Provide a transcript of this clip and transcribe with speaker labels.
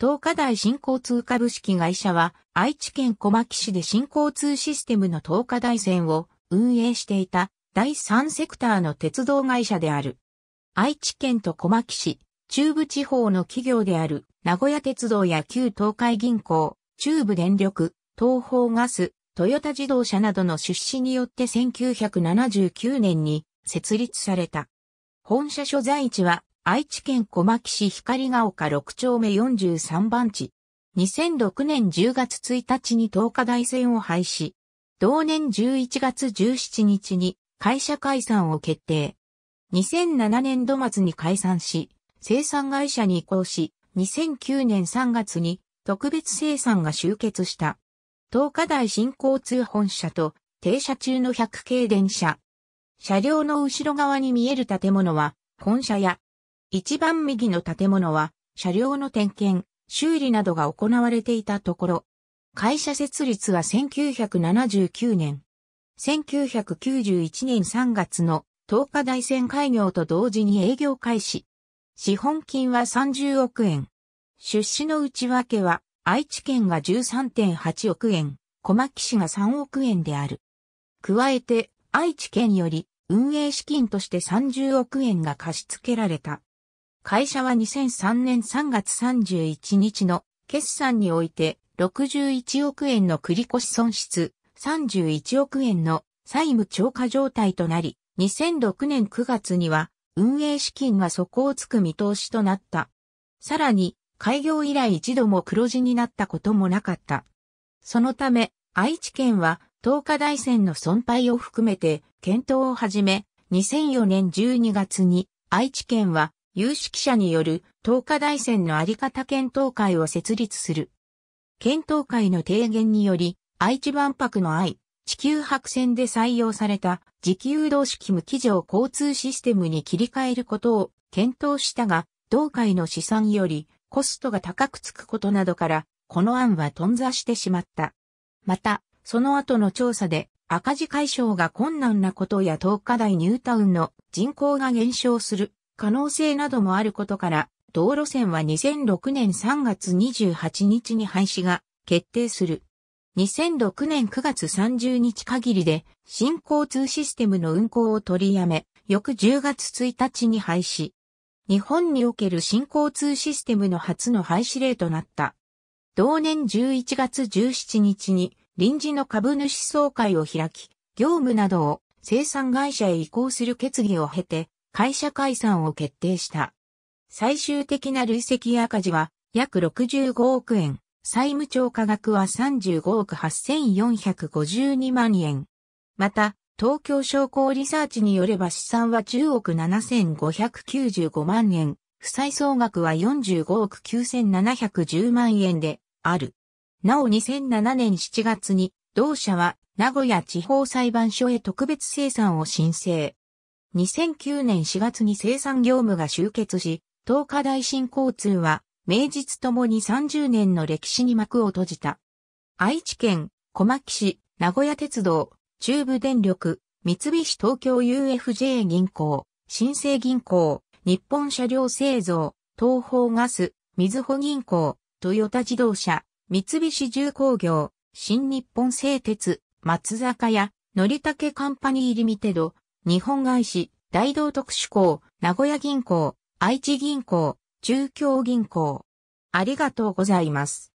Speaker 1: 東華大新交通株式会社は愛知県小牧市で新交通システムの東華大線を運営していた第三セクターの鉄道会社である。愛知県と小牧市、中部地方の企業である名古屋鉄道や旧東海銀行、中部電力、東方ガス、トヨタ自動車などの出資によって1979年に設立された。本社所在地は愛知県小牧市光が丘6丁目43番地。2006年10月1日に東華大線を廃止。同年11月17日に会社解散を決定。2007年度末に解散し、生産会社に移行し、2009年3月に特別生産が集結した。東華大新交通本社と停車中の100系電車。車両の後ろ側に見える建物は本社や一番右の建物は、車両の点検、修理などが行われていたところ、会社設立は1979年。1991年3月の東華大線開業と同時に営業開始。資本金は30億円。出資の内訳は愛知県が13.8億円、小牧市が3億円である。加えて愛知県より運営資金として30億円が貸し付けられた。会社は2003年3月31日の決算において61億円の繰越損失、31億円の債務超過状態となり、2006年9月には運営資金が底をつく見通しとなった。さらに、開業以来一度も黒字になったこともなかった。そのため、愛知県は東華大線の損廃を含めて検討を始め、2004年12月に愛知県は有識者による東華大線のあり方検討会を設立する。検討会の提言により、愛知万博の愛、地球白線で採用された自給動式無機乗交通システムに切り替えることを検討したが、同会の試算よりコストが高くつくことなどから、この案は頓挫してしまった。また、その後の調査で赤字解消が困難なことや東華大ニュータウンの人口が減少する可能性などもあることから、道路線は2006年3月28日に廃止が決定する。2006年9月30日限りで新交通システムの運行を取りやめ、翌10月1日に廃止。日本における新交通システムの初の廃止例となった。同年11月17日に臨時の株主総会を開き、業務などを生産会社へ移行する決議を経て、会社解散を決定した。最終的な累積赤字は約65億円、債務超過額は35億8452万円。また、東京商工リサーチによれば資産は10億7595万円、負債総額は45億9710万円である。なお2007年7月に同社は名古屋地方裁判所へ特別清算を申請。2009年4月に生産業務が終結し、東華大新交通は、名実ともに30年の歴史に幕を閉じた。愛知県、小牧市、名古屋鉄道、中部電力、三菱東京 UFJ 銀行、新生銀行、日本車両製造、東方ガス、みずほ銀行、トヨタ自動車、三菱重工業、新日本製鉄、松坂屋、乗り竹カンパニーリミテド、日本外資、大道特殊行、名古屋銀行、愛知銀行、中京銀行。ありがとうございます。